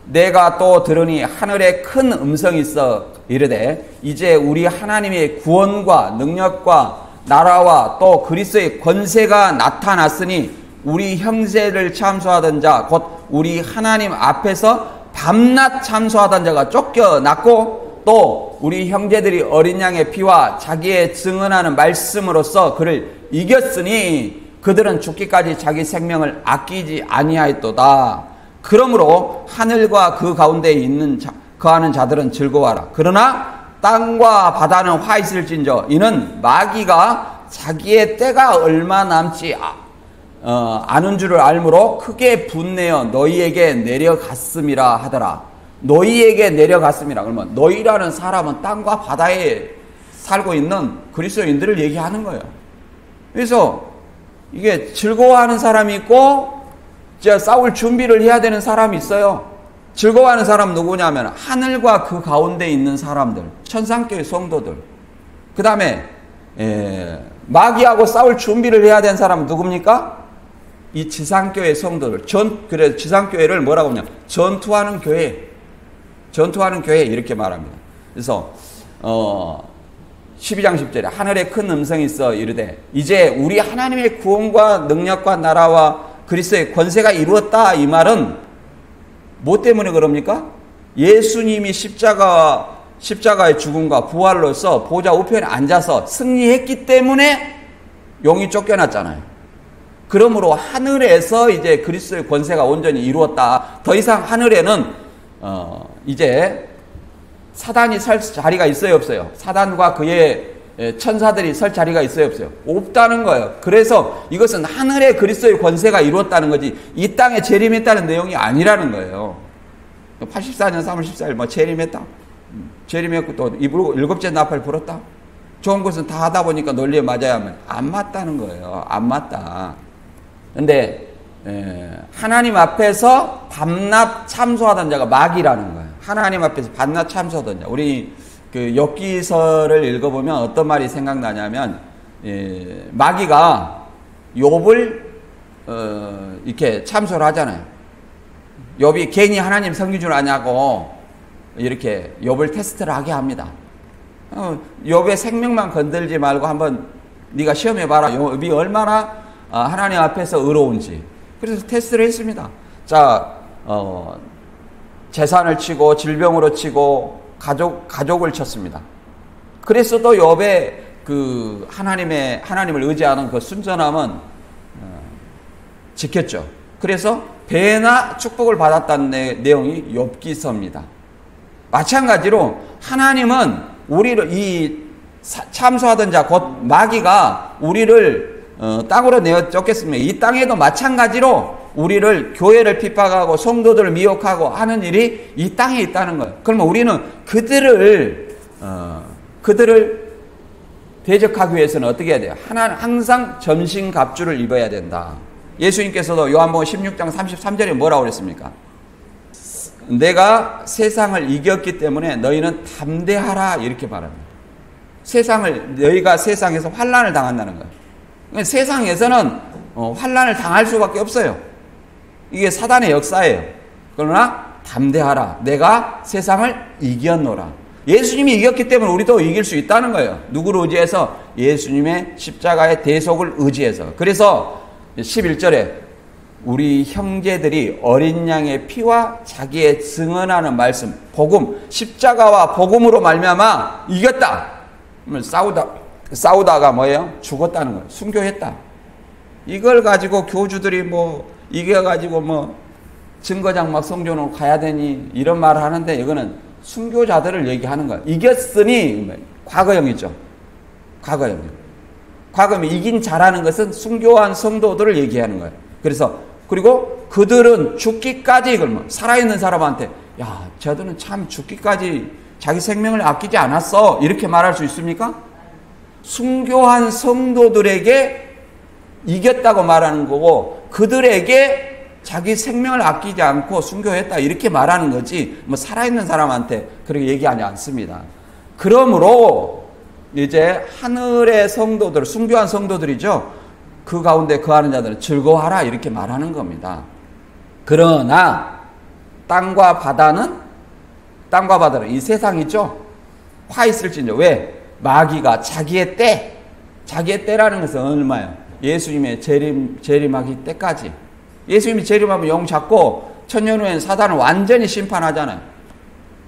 내가 또 들으니 하늘에 큰 음성이 있어 이르되 이제 우리 하나님의 구원과 능력과 나라와 또 그리스도의 권세가 나타났으니 우리 형제를 참소하던 자 곧 우리 하나님 앞에서 밤낮 참소하던 자가 쫓겨났고 또 우리 형제들이 어린 양의 피와 자기의 증언하는 말씀으로써 그를 이겼으니 그들은 죽기까지 자기 생명을 아끼지 아니하였도다. 그러므로 하늘과 그 가운데 있는 자, 거하는 자들은 즐거워하라. 그러나 땅과 바다는 화 있을진저 이는 마귀가 자기의 때가 얼마 남지 아, 어, 아는 줄을 알므로 크게 분내어 너희에게 내려갔음이라 하더라. 너희에게 내려갔음이라 그러면 너희라는 사람은 땅과 바다에 살고 있는 그리스도인들을 얘기하는 거예요. 그래서 이게 즐거워하는 사람이 있고 이제 싸울 준비를 해야 되는 사람이 있어요. 즐거워하는 사람 누구냐면 하늘과 그 가운데 있는 사람들, 천상교회 성도들. 그 다음에 마귀하고 싸울 준비를 해야 되는 사람 누굽니까? 이 지상교회 성도들. 전 그래 지상교회를 뭐라고 하냐? 전투하는 교회. 전투하는 교회 이렇게 말합니다. 그래서 어 12장 10절에 하늘에 큰 음성이 있어 이르되 이제 우리 하나님의 구원과 능력과 나라와 그리스도의 권세가 이루었다 이 말은 뭐 때문에 그럽니까? 예수님이 십자가 십자가의 죽음과 부활로서 보좌 우편에 앉아서 승리했기 때문에 용이 쫓겨났잖아요. 그러므로 하늘에서 이제 그리스도의 권세가 온전히 이루었다. 더 이상 하늘에는 어 이제 사단이 설 자리가 있어요, 없어요? 사단과 그의 천사들이 설 자리가 있어요, 없어요? 없다는 거예요. 그래서 이것은 하늘의 그리스도의 권세가 이루었다는 거지, 이 땅에 재림했다는 내용이 아니라는 거예요. 84년 3월 14일 뭐 재림했다. 재림했고 또 일곱째 나팔 불었다. 좋은 것은 다 하다 보니까 논리에 맞아야 하면 안 맞다는 거예요. 안 맞다. 근데 하나님 앞에서 밤낮 참소하던 자가 마귀라는 거예요. 하나님 앞에서 반낮 참소하던 자. 우리 그 엽기서를 읽어보면 어떤 말이 생각나냐면 예, 마귀가 욥을 어, 이렇게 참소를 하잖아요. 욥이 괜히 하나님 섬긴 줄 아냐고 이렇게 욥을 테스트를 하게 합니다. 어, 욥의 생명만 건들지 말고 한번 네가 시험해 봐라. 욥이 얼마나 어, 하나님 앞에서 의로운지. 그래서 테스트를 했습니다. 자, 어, 재산을 치고 질병으로 치고 가족 가족을 쳤습니다. 그래서 또 욥의 그 하나님의 하나님을 의지하는 그 순전함은 어, 지켰죠. 그래서 배나 축복을 받았다는 내용이 욥기서입니다. 마찬가지로 하나님은 우리를 이 참소하던 자 곧 마귀가 우리를 어, 땅으로 내어 쫓겠으면 이 땅에도 마찬가지로 우리를 교회를 핍박하고 성도들을 미혹하고 하는 일이 이 땅에 있다는 거예요. 그러면 우리는 그들을 어, 그들을 대적하기 위해서는 어떻게 해야 돼요? 하나 항상 전신 갑주를 입어야 된다. 예수님께서도 요한복음 16장 33절에 뭐라고 그랬습니까? 내가 세상을 이겼기 때문에 너희는 담대하라 이렇게 말합니다. 세상을 너희가 세상에서 환란을 당한다는 거예요. 그러니까 세상에서는 어, 환란을 당할 수밖에 없어요. 이게 사단의 역사예요. 그러나 담대하라. 내가 세상을 이겼노라. 예수님이 이겼기 때문에 우리도 이길 수 있다는 거예요. 누구를 의지해서? 예수님의 십자가의 대속을 의지해서. 그래서 11절에 우리 형제들이 어린 양의 피와 자기의 증언하는 말씀, 복음, 십자가와 복음으로 말미암아 이겼다. 싸우다 싸우다가 뭐예요? 죽었다는 거예요. 순교했다. 이걸 가지고 교주들이 뭐 이겨 가지고 뭐 증거장 막 성전으로 가야 되니 이런 말을 하는데 이거는 순교자들을 얘기하는 거예요. 이겼으니 과거형이죠. 과거형. 과거면 이긴 자라는 것은 순교한 성도들을 얘기하는 거예요. 그래서 그리고 그들은 죽기까지 그러면 살아있는 사람한테 야 저들은 참 죽기까지 자기 생명을 아끼지 않았어 이렇게 말할 수 있습니까? 순교한 성도들에게 이겼다고 말하는 거고 그들에게 자기 생명을 아끼지 않고 순교했다 이렇게 말하는 거지 뭐 살아있는 사람한테 그렇게 얘기하지 않습니다. 그러므로 이제 하늘의 성도들 순교한 성도들이죠. 그 가운데 거하는 자들은 즐거워하라 이렇게 말하는 겁니다. 그러나 땅과 바다는 땅과 바다는 이 세상이죠. 화 있을지요. 왜? 마귀가 자기의 때, 자기의 때라는 것은 얼마예요? 예수님의 재림, 재림하기 때까지. 예수님이 재림하면 영 잡고 천년 후엔 사단을 완전히 심판하잖아요.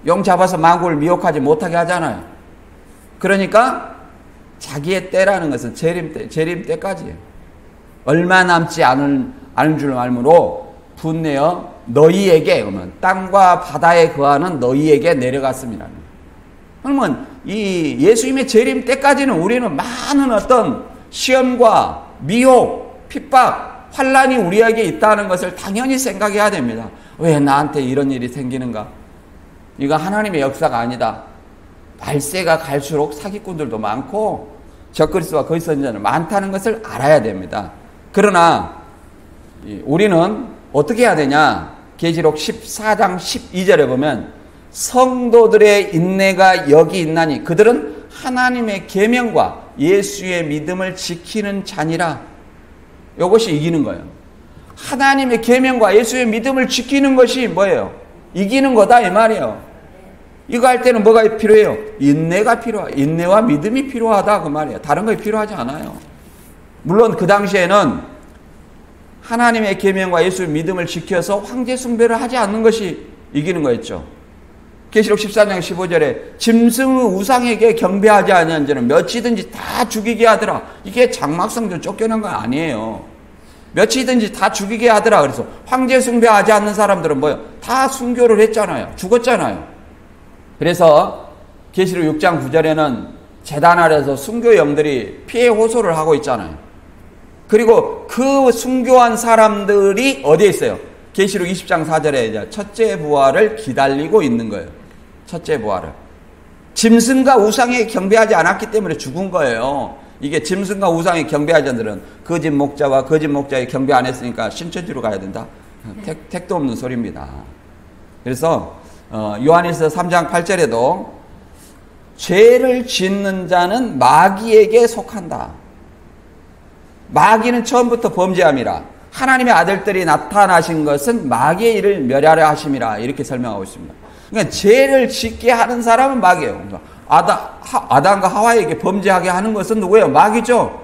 영 잡아서 만국을 미혹하지 못하게 하잖아요. 그러니까 자기의 때라는 것은 재림 때, 재림 때까지예요. 얼마 남지 않은, 않은 줄 알므로 분내어 너희에게 그러면 땅과 바다에 거하는 너희에게 내려갔습니다. 그러면 이 예수님의 재림 때까지는 우리는 많은 어떤 시험과 미혹, 핍박, 환란이 우리에게 있다는 것을 당연히 생각해야 됩니다. 왜 나한테 이런 일이 생기는가? 이거 하나님의 역사가 아니다. 발세가 갈수록 사기꾼들도 많고 적그리스와 거짓 선자는 많다는 것을 알아야 됩니다. 그러나 우리는 어떻게 해야 되냐? 계시록 14장 12절에 보면 성도들의 인내가 여기 있나니 그들은 하나님의 계명과 예수의 믿음을 지키는 자니라. 이것이 이기는 거예요. 하나님의 계명과 예수의 믿음을 지키는 것이 뭐예요? 이기는 거다 이 말이에요. 이거 할 때는 뭐가 필요해요? 인내가 필요하. 인내와 믿음이 필요하다 그 말이에요. 다른 거 필요하지 않아요. 물론 그 당시에는 하나님의 계명과 예수의 믿음을 지켜서 황제 숭배를 하지 않는 것이 이기는 거였죠. 계시록 14장 15절에 짐승의 우상에게 경배하지 아니한 자는 몇이든지 다 죽이게 하더라. 이게 장막성전 쫓겨난 건 아니에요. 몇이든지 다 죽이게 하더라. 그래서 황제 숭배하지 않는 사람들은 뭐요? 다 순교를 했잖아요. 죽었잖아요. 그래서 계시록 6장 9절에는 재단 아래서 순교 영들이 피해 호소를 하고 있잖아요. 그리고 그 순교한 사람들이 어디에 있어요? 계시록 20장 4절에 첫째 부활을 기다리고 있는 거예요. 첫째 부활을. 짐승과 우상에 경배하지 않았기 때문에 죽은 거예요. 이게 짐승과 우상에 경배하지 않들은 거짓 목자와 거짓 목자에 경배 안 했으니까 신천지로 가야 된다. 택, 택도 없는 소리입니다. 그래서 어, 요한일서 3장 8절에도 죄를 짓는 자는 마귀에게 속한다. 마귀는 처음부터 범죄함이라. 하나님의 아들들이 나타나신 것은 마귀의 일을 멸하려 하심이라. 이렇게 설명하고 있습니다. 그러니까 죄를 짓게 하는 사람은 마귀예요. 그러니까 아다, 아담과 하와에게 범죄하게 하는 것은 누구예요? 마귀죠.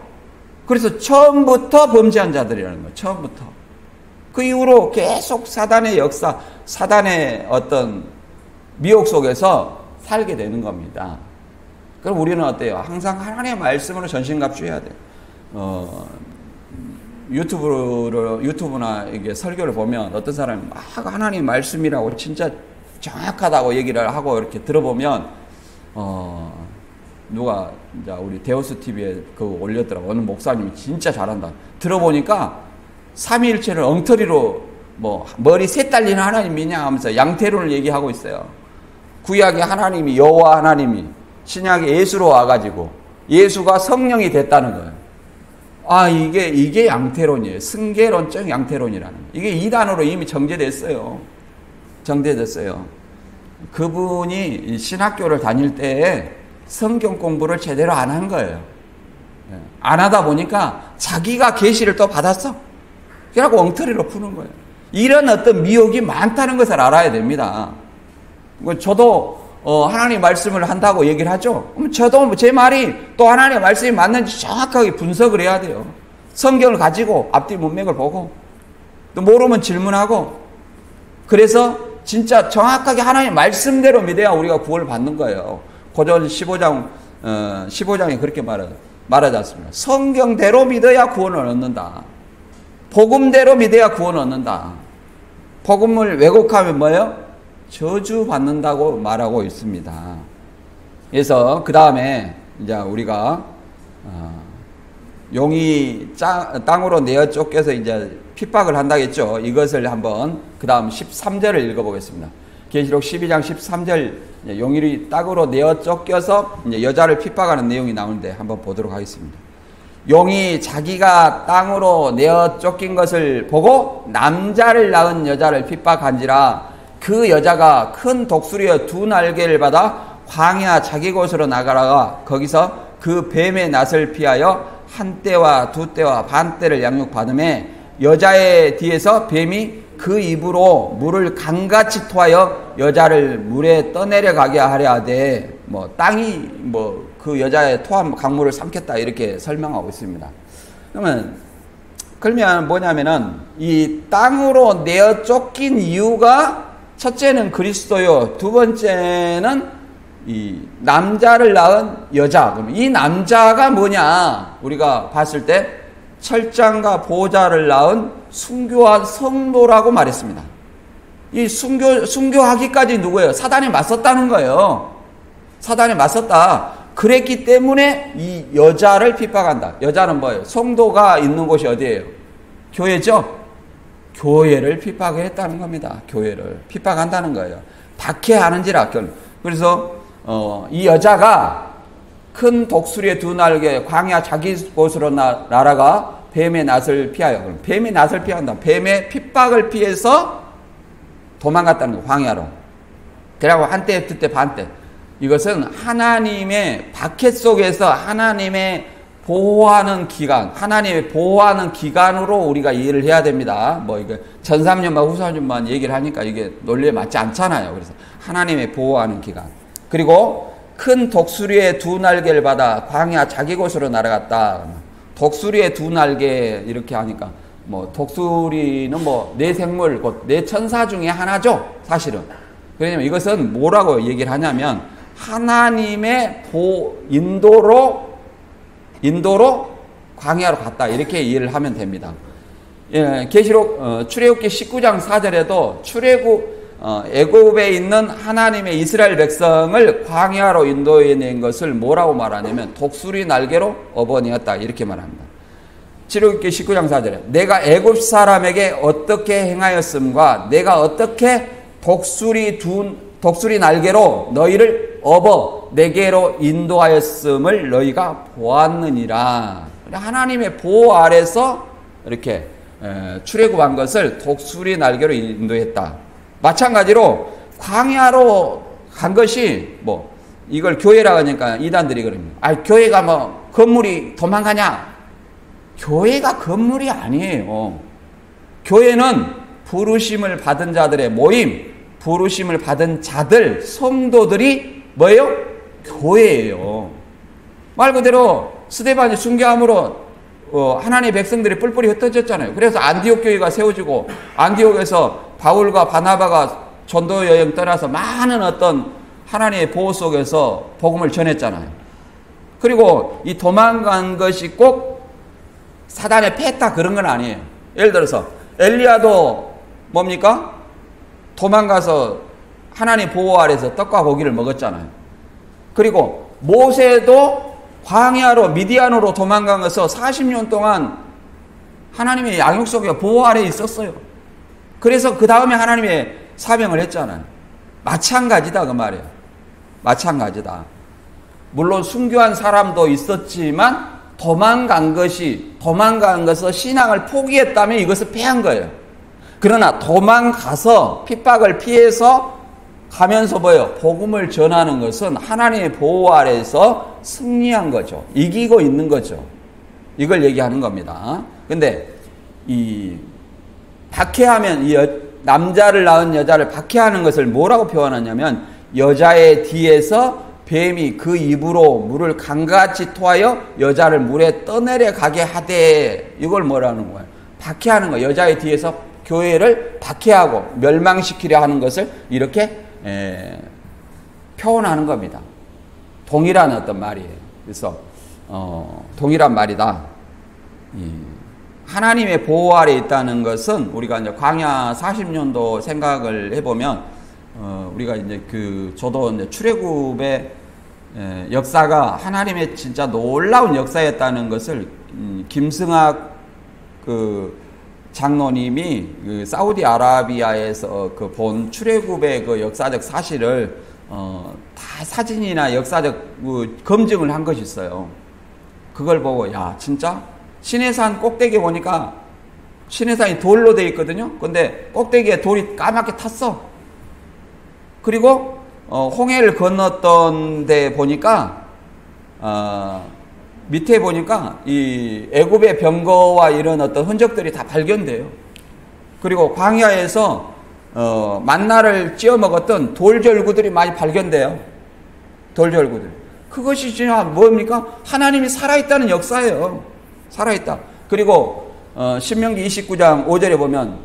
그래서 처음부터 범죄한 자들이라는 거예요. 처음부터. 그 이후로 계속 사단의 역사, 사단의 어떤 미혹 속에서 살게 되는 겁니다. 그럼 우리는 어때요? 항상 하나님의 말씀으로 전신갑주해야 돼요. 어, 유튜브로, 유튜브나 이게 설교를 보면 어떤 사람이 막 하나님 말씀이라고 진짜 정확하다고 얘기를 하고 이렇게 들어보면 어 누가 이제 우리 데오스 TV에 그 올렸더라고 어느 목사님이 진짜 잘한다. 들어보니까 삼위일체를 엉터리로 뭐 머리 셋 달리는 하나님 이냐 하면서 양태론을 얘기하고 있어요. 구약의 하나님이 여호와 하나님이 신약의 예수로 와가지고 예수가 성령이 됐다는 거예요. 아 이게 이게 양태론이에요. 승계론적 양태론이라는 이게 이단으로 이미 정제됐어요. 정대됐어요. 그분이 신학교를 다닐 때에 성경 공부를 제대로 안 한 거예요. 예. 안 하다 보니까 자기가 계시를 또 받았어. 그래갖고 엉터리로 푸는 거예요. 이런 어떤 미혹이 많다는 것을 알아야 됩니다. 뭐 저도 어 하나님 말씀을 한다고 얘기를 하죠. 그럼 저도 제 말이 또 하나님의 말씀이 맞는지 정확하게 분석을 해야 돼요. 성경을 가지고 앞뒤 문맥을 보고 또 모르면 질문하고 그래서 진짜 정확하게 하나님의 말씀대로 믿어야 우리가 구원을 받는 거예요. 고전 15장, 어, 15장에 그렇게 말하, 말하지 않습니다. 성경대로 믿어야 구원을 얻는다. 복음대로 믿어야 구원을 얻는다. 복음을 왜곡하면 뭐예요? 저주 받는다고 말하고 있습니다. 그래서 그 다음에 이제 우리가 어, 용이 땅으로 내어 쫓겨서 이제 핍박을 한다겠죠. 이것을 한번 그 다음 13절을 읽어보겠습니다. 계시록 12장 13절 용일이 땅으로 내어 쫓겨서 여자를 핍박하는 내용이 나오는데 한번 보도록 하겠습니다. 용이 자기가 땅으로 내어 쫓긴 것을 보고 남자를 낳은 여자를 핍박한지라 그 여자가 큰 독수리의 두 날개를 받아 광야 자기 곳으로 나가다가 거기서 그 뱀의 낯을 피하여 한 때와 두 때와 반 때를 양육받음에 여자의 뒤에서 뱀이 그 입으로 물을 강같이 토하여 여자를 물에 떠내려 가게 하려 하되 뭐 땅이 뭐 그 여자의 토한 강물을 삼켰다 이렇게 설명하고 있습니다. 그러면 그러면 뭐냐면은 이 땅으로 내어 쫓긴 이유가 첫째는 그리스도요. 두 번째는 이 남자를 낳은 여자. 그럼 이 남자가 뭐냐? 우리가 봤을 때 철장과 보좌를 낳은 순교한 성도라고 말했습니다. 이 순교, 순교하기까지 누구예요? 사단이 맞섰다는 거예요. 사단에 맞섰다. 그랬기 때문에 이 여자를 핍박한다. 여자는 뭐예요? 성도가 있는 곳이 어디예요? 교회죠? 교회를 핍박했다는 겁니다. 교회를 핍박한다는 거예요. 박해하는지라. 그래서 어, 이 여자가 큰 독수리의 두 날개 광야 자기 곳으로 나, 날아가 뱀의 낯을 피하여 그럼 뱀의 낯을 피한다. 뱀의 핍박을 피해서 도망갔다는 거 광야로. 그리고 한때 그때 반때 이것은 하나님의 박해 속에서 하나님의 보호하는 기간, 하나님의 보호하는 기간으로 우리가 이해를 해야 됩니다. 뭐 이게 전삼년만 후삼년만 얘기를 하니까 이게 논리에 맞지 않잖아요. 그래서 하나님의 보호하는 기간. 그리고 큰 독수리의 두 날개를 받아 광야 자기 곳으로 날아갔다. 독수리의 두 날개 이렇게 하니까 뭐 독수리는 뭐 내 생물 내 천사 중에 하나죠. 사실은. 왜냐면 이것은 뭐라고 얘기를 하냐면 하나님의 보 인도로 인도로 광야로 갔다 이렇게 이해를 하면 됩니다. 예, 계시록 어, 출애굽기 19장 4절에도 출애굽 어, 애굽에 있는 하나님의 이스라엘 백성을 광야로 인도해 낸 것을 뭐라고 말하냐면 독수리 날개로 업어내었다 이렇게 말합니다. 출애굽기 19장 4절에 내가 애굽 사람에게 어떻게 행하였음과 내가 어떻게 독수리 두 독수리 날개로 너희를 업어 내게로 인도하였음을 너희가 보았느니라. 하나님의 보호 아래서 이렇게 출애굽한 것을 독수리 날개로 인도했다. 마찬가지로 광야로 간 것이 뭐 이걸 교회라 하니까 이단들이 그럽니다. 아 교회가 뭐 건물이 도망가냐? 교회가 건물이 아니에요. 교회는 부르심을 받은 자들의 모임, 부르심을 받은 자들, 성도들이 뭐예요? 교회예요. 말 그대로 스데반이 순교함으로 어, 하나님의 백성들이 뿔뿔이 흩어졌잖아요. 그래서 안디옥 교회가 세워지고 안디옥에서 바울과 바나바가 전도 여행 떠나서 많은 어떤 하나님의 보호 속에서 복음을 전했잖아요. 그리고 이 도망간 것이 꼭 사단의 패다 그런 건 아니에요. 예를 들어서 엘리야도 뭡니까? 도망가서 하나님 보호 아래서 떡과 고기를 먹었잖아요. 그리고 모세도 광야로 미디안으로 도망간 것서 40년 동안 하나님의 양육 속에 보호 아래 있었어요. 그래서 그 다음에 하나님의 사명을 했잖아요. 마찬가지다 그 말이에요. 마찬가지다. 물론 순교한 사람도 있었지만 도망간 것이 도망간 것을 신앙을 포기했다면 이것을 패한 거예요. 그러나 도망가서 핍박을 피해서 가면서 뭐요? 복음을 전하는 것은 하나님의 보호 아래서 승리한 거죠. 이기고 있는 거죠. 이걸 얘기하는 겁니다. 근데 이 박해하면 이 여, 남자를 낳은 여자를 박해하는 것을 뭐라고 표현하냐면 여자의 뒤에서 뱀이 그 입으로 물을 강같이 토하여 여자를 물에 떠내려 가게 하되 이걸 뭐라는 거예요? 박해하는 거 여자의 뒤에서 교회를 박해하고 멸망시키려 하는 것을 이렇게 에, 표현하는 겁니다. 동일한 어떤 말이에요. 그래서 어, 동일한 말이다. 하나님의 보호 아래 있다는 것은 우리가 이제 광야 40년도 생각을 해보면 어, 우리가 이제 그 저도 이제 출애굽의 에, 역사가 하나님의 진짜 놀라운 역사였다는 것을 음, 김승학 그 장로님이 그 사우디아라비아에서 그 본 출애굽의 그 역사적 사실을 어, 다 사진이나 역사적 그 검증을 한 것이 있어요. 그걸 보고 야 진짜 신해산 꼭대기 보니까 신해산이 돌로 되어 있거든요. 근데 꼭대기에 돌이 까맣게 탔어. 그리고 어, 홍해를 건넜던 데 보니까 어, 밑에 보니까 이 애굽의 병거와 이런 어떤 흔적들이 다 발견돼요. 그리고 광야에서 어, 만나를 찧어 먹었던 돌절구들이 많이 발견돼요. 돌절구들. 그것이 진짜 뭡니까? 하나님이 살아있다는 역사예요. 살아있다. 그리고 어, 신명기 29장 5절에 보면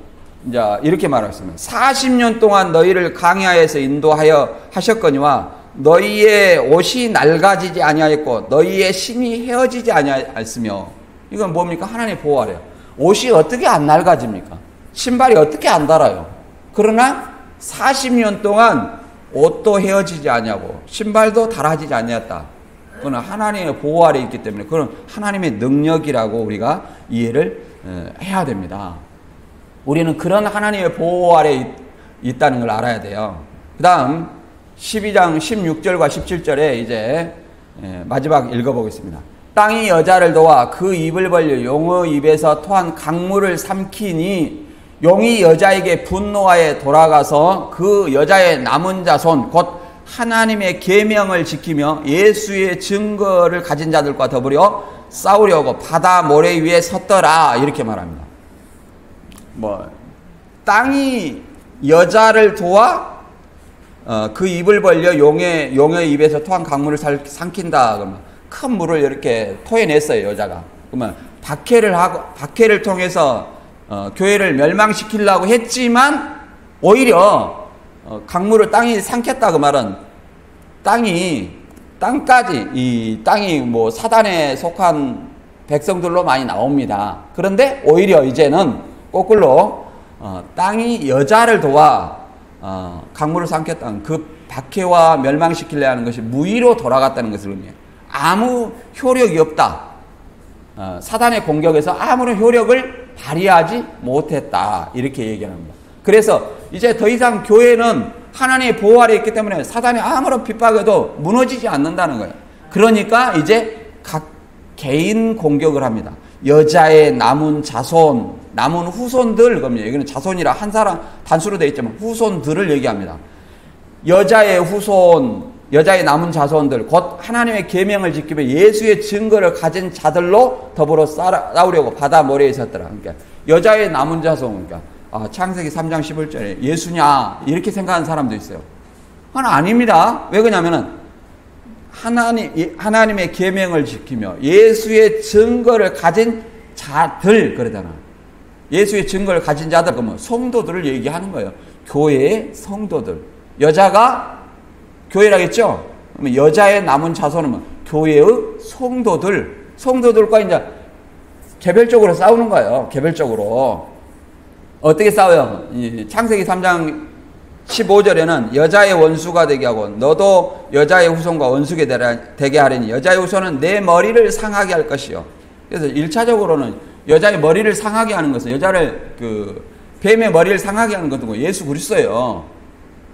이제 이렇게 말했습니다. 40년 동안 너희를 강야에서 인도하여 하셨거니와 너희의 옷이 낡아지지 아니하였고 너희의 심이 헤어지지 아니하였으며 이건 뭡니까? 하나님 보호하래요. 옷이 어떻게 안 낡아집니까? 신발이 어떻게 안 달아요? 그러나 40년 동안 옷도 헤어지지 않냐고 신발도 달아지지 않냐다. 그건 하나님의 보호 아래 있기 때문에 그건 하나님의 능력이라고 우리가 이해를 해야 됩니다. 우리는 그런 하나님의 보호 아래 있다는 걸 알아야 돼요. 그 다음 12장 16절과 17절에 이제 마지막 읽어보겠습니다. 땅이 여자를 도와 그 입을 벌려 용의 입에서 토한 강물을 삼키니 용이 여자에게 분노하에 돌아가서 그 여자의 남은 자손 곧 하나님의 계명을 지키며 예수의 증거를 가진 자들과 더불어 싸우려고 바다 모래 위에 섰더라 이렇게 말합니다. 뭐 땅이 여자를 도와 어, 그 입을 벌려 용의 용의 입에서 토한 강물을 삼킨다. 그러면 큰 물을 이렇게 토해냈어요 여자가. 그러면 박해를 하고 박해를 통해서 어, 교회를 멸망시키려고 했지만 오히려 어, 강물을 땅이 삼켰다 그 말은. 땅이 땅까지 이 땅이 뭐 사단에 속한 백성들로 많이 나옵니다. 그런데 오히려 이제는 거꾸로 어, 땅이 여자를 도와 어, 강물을 삼켰다는 그 박해와 멸망시키려 하는 것이 무의로 돌아갔다는 것을 의미해요. 아무 효력이 없다. 어, 사단의 공격에서 아무런 효력을 발휘하지 못했다. 이렇게 얘기합니다. 그래서 이제 더 이상 교회는 하나님의 보호 아래 있기 때문에 사단이 아무런 핍박에도 무너지지 않는다는 거예요. 그러니까 이제 각 개인 공격을 합니다. 여자의 남은 자손, 남은 후손들, 그러면 여기는 자손이라 한 사람 단수로 되어 있지만 후손들을 얘기합니다. 여자의 후손, 여자의 남은 자손들, 곧 하나님의 계명을 지키며 예수의 증거를 가진 자들로 더불어 싸우려고 바다 모래에 섰더라. 그러니까 여자의 남은 자손, 그러니까 아, 창세기 3장 11절에 예수냐 이렇게 생각하는 사람도 있어요. 그건 아닙니다. 왜 그러냐면은 하나님 하나님의 계명을 지키며 예수의 증거를 가진 자들 그러잖아. 예수의 증거를 가진 자들 그러면 성도들을 얘기하는 거예요. 교회의 성도들. 여자가 교회라겠죠? 그러면 여자의 남은 자손은 뭐 교회의 성도들, 성도들과 이제 개별적으로 싸우는 거예요. 개별적으로. 어떻게 싸워요? 창세기 3장 15절에는 여자의 원수가 되게 하고 너도 여자의 후손과 원수게 되게 하려니 여자의 후손은 내 머리를 상하게 할 것이요. 그래서 1차적으로는 여자의 머리를 상하게 하는 것은 여자를 그 뱀의 머리를 상하게 하는 것도 예수 그리스도예요.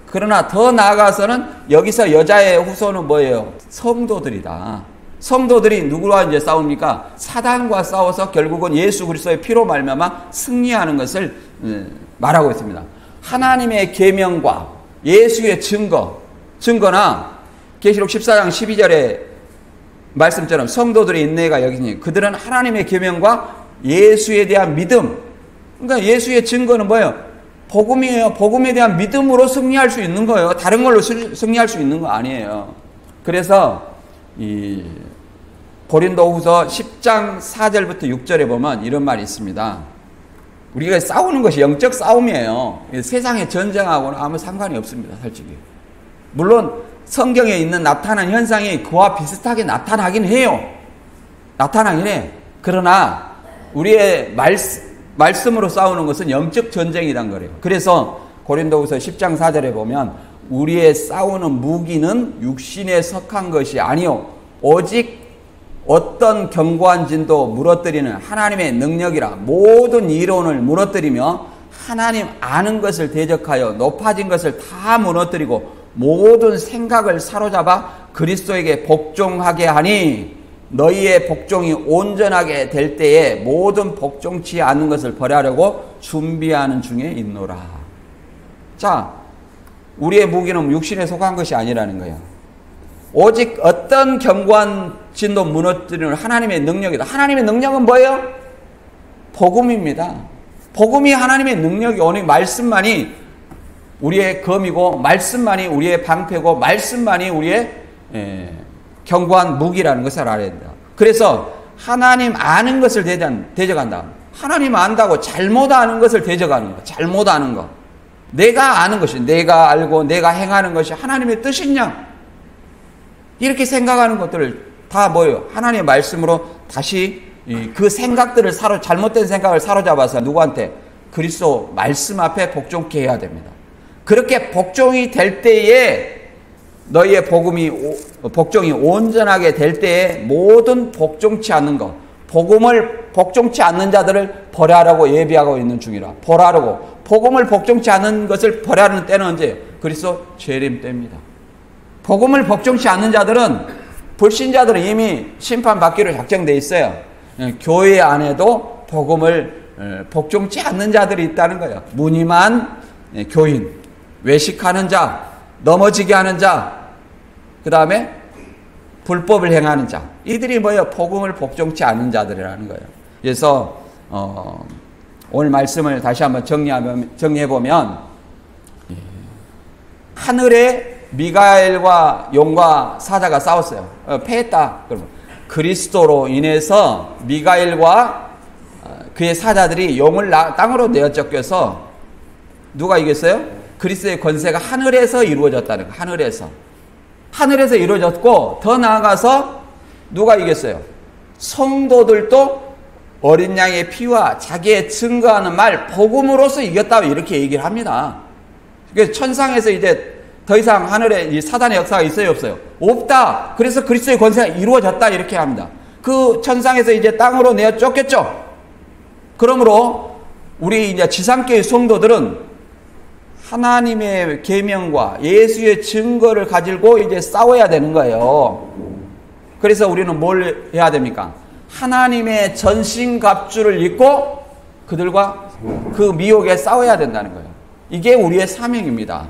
그러나 더 나아가서는 여기서 여자의 후손은 뭐예요? 성도들이다. 성도들이 누구와 이제 싸웁니까? 사단과 싸워서 결국은 예수 그리스도의 피로 말미암아 승리하는 것을 예, 말하고 있습니다. 하나님의 계명과 예수의 증거, 증거나 계시록 14장 12절에 말씀처럼 성도들의 인내가 여기니 그들은 하나님의 계명과 예수에 대한 믿음. 그러니까 예수의 증거는 뭐예요? 복음이에요. 복음에 대한 믿음으로 승리할 수 있는 거예요. 다른 걸로 승리할 수 있는 거 아니에요. 그래서 이 고린도후서 10장 4절부터 6절에 보면 이런 말이 있습니다. 우리가 싸우는 것이 영적 싸움이에요. 세상의 전쟁하고는 아무 상관이 없습니다, 솔직히. 물론 성경에 있는 나타난 현상이 그와 비슷하게 나타나긴 해요. 나타나긴 해. 그러나 우리의 말씀, 말씀으로 싸우는 것은 영적 전쟁이란 거예요. 그래서 고린도후서 10장 4절에 보면 우리의 싸우는 무기는 육신에 속한 것이 아니요 오직 어떤 견고한 진도 무너뜨리는 하나님의 능력이라 모든 이론을 무너뜨리며 하나님 아는 것을 대적하여 높아진 것을 다 무너뜨리고 모든 생각을 사로잡아 그리스도에게 복종하게 하니 너희의 복종이 온전하게 될 때에 모든 복종치 않는 것을 버려려고 준비하는 중에 있노라. 자, 우리의 무기는 육신에 속한 것이 아니라는 거예요. 오직 어떤 견고한 진도 무너뜨리는 하나님의 능력이다. 하나님의 능력은 뭐예요? 복음입니다. 복음이 하나님의 능력이 오늘 말씀만이 우리의 검이고 말씀만이 우리의 방패고 말씀만이 우리의 예, 견고한 무기라는 것을 알아야 된다. 그래서 하나님 아는 것을 대적한다. 하나님 안다고 잘못 아는 것을 대적하는 거. 잘못 아는 거. 내가 아는 것이 내가 알고 내가 행하는 것이 하나님의 뜻이냐? 이렇게 생각하는 것들을 다 뭐예요? 하나님의 말씀으로 다시 그 생각들을 사로 잘못된 생각을 사로잡아서 누구한테 그리스도 말씀 앞에 복종케 해야 됩니다. 그렇게 복종이 될 때에 너희의 복음이 복종이 온전하게 될 때에 모든 복종치 않는 것, 복음을 복종치 않는 자들을 벌하라고 예비하고 있는 중이라. 벌하라고 복음을 복종치 않는 것을 벌하는 때는 언제? 그리스도 재림 때입니다. 복음을 복종치 않는 자들은 불신자들은 이미 심판받기로 작정돼 있어요. 예, 교회 안에도 복음을 예, 복종치 않는 자들이 있다는 거예요. 무늬만 예, 교인, 외식하는 자, 넘어지게 하는 자, 그 다음에 불법을 행하는 자. 이들이 뭐예요? 복음을 복종치 않는 자들이라는 거예요. 그래서 어, 오늘 말씀을 다시 한번 정리하면 정리해 보면 하늘에 미가엘과 용과 사자가 싸웠어요. 어, 패했다. 그러면 그리스도로 인해서 미가엘과 어, 그의 사자들이 용을 땅으로 내어 쫓겨서 누가 이겼어요? 그리스도의 권세가 하늘에서 이루어졌다는 거. 하늘에서. 하늘에서 이루어졌고 더 나아가서 누가 이겼어요? 성도들도 어린 양의 피와 자기의 증거하는 말 복음으로서 이겼다 이렇게 얘기를 합니다. 그래서 천상에서 이제 더 이상 하늘에 이 사단의 역사가 있어요 없어요? 없다. 그래서 그리스도의 권세가 이루어졌다 이렇게 합니다. 그 천상에서 이제 땅으로 내어 쫓겼죠. 그러므로 우리 이제 지상교회 성도들은 하나님의 계명과 예수의 증거를 가지고 이제 싸워야 되는 거예요. 그래서 우리는 뭘 해야 됩니까? 하나님의 전신갑주를 입고 그들과 그 미혹에 싸워야 된다는 거예요. 이게 우리의 사명입니다.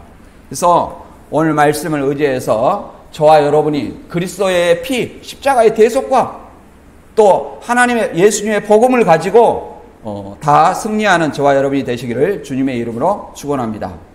그래서 오늘 말씀을 의지해서 저와 여러분이 그리스도의 피, 십자가의 대속과 또 하나님의 예수님의 복음을 가지고 어, 다 승리하는 저와 여러분이 되시기를 주님의 이름으로 축원합니다.